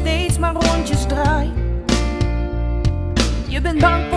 steeds maar rondjes draai. Je bent bang voor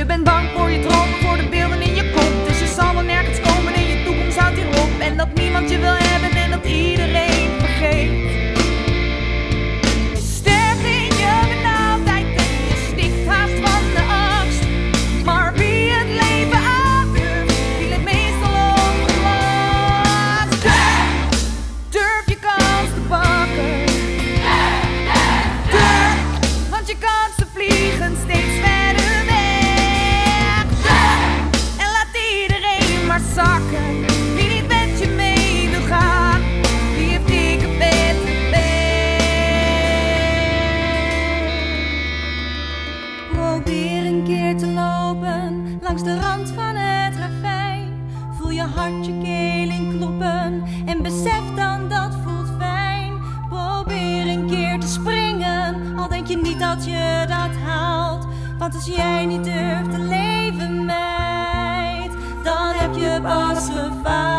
Je bent bang voor je droom. langs de rand van het ravijn. Voel je hart je keling kloppen en besef dan dat voelt fijn. Probeer een keer te springen, al denk je niet dat je dat haalt. Want als jij niet durft te leven, meid, dan heb je pas gevaar.